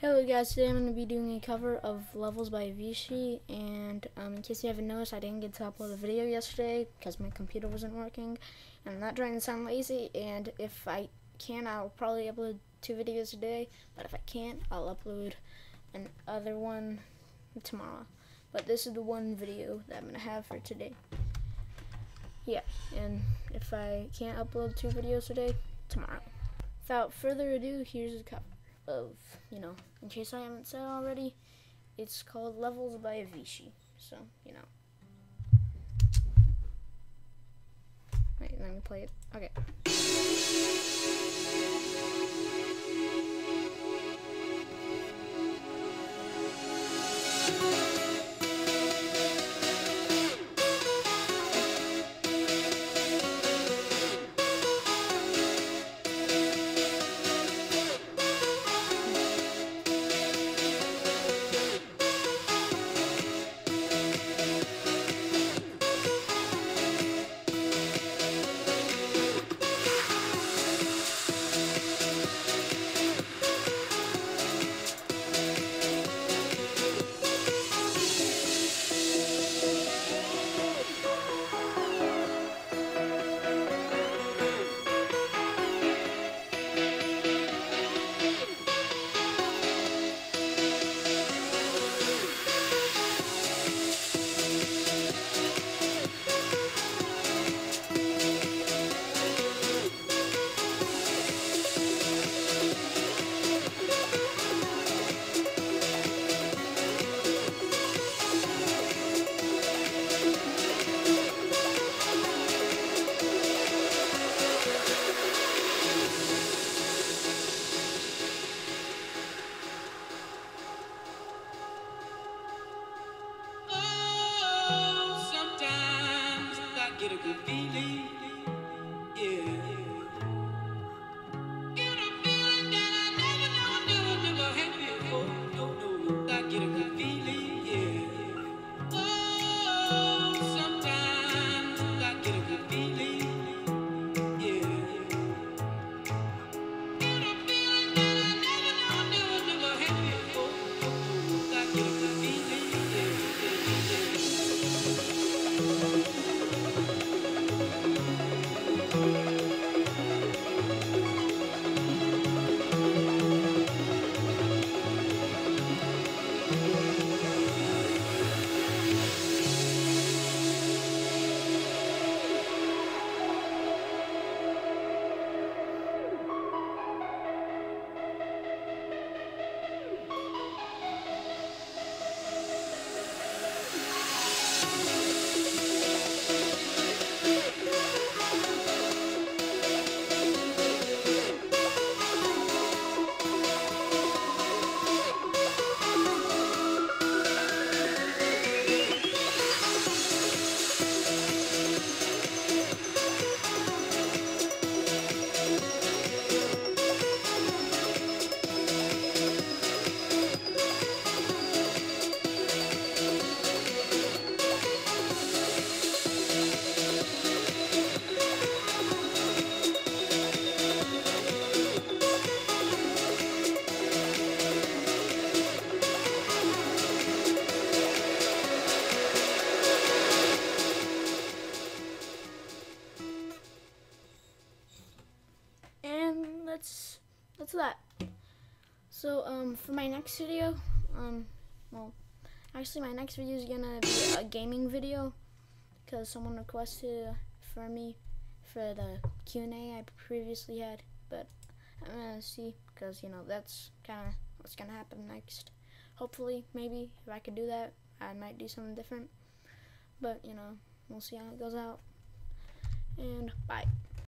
Hello guys, today I'm going to be doing a cover of Levels by Avicii and um, in case you haven't noticed, I didn't get to upload a video yesterday because my computer wasn't working and I'm not trying to sound lazy and if I can, I'll probably upload two videos a day but if I can't, I'll upload another one tomorrow. But this is the one video that I'm going to have for today. Yeah, and if I can't upload two videos today, tomorrow. Without further ado, here's the cover of, you know, in case I haven't said already, it's called Levels by Avicii. So, you know. Wait, let me play it. Okay. A good feeling. That's that's that. So um, for my next video, um, well, actually my next video is gonna be a gaming video because someone requested for me for the Q and A I previously had, but I'm gonna see because you know that's kind of what's gonna happen next. Hopefully, maybe if I could do that, I might do something different. But you know, we'll see how it goes out. And bye.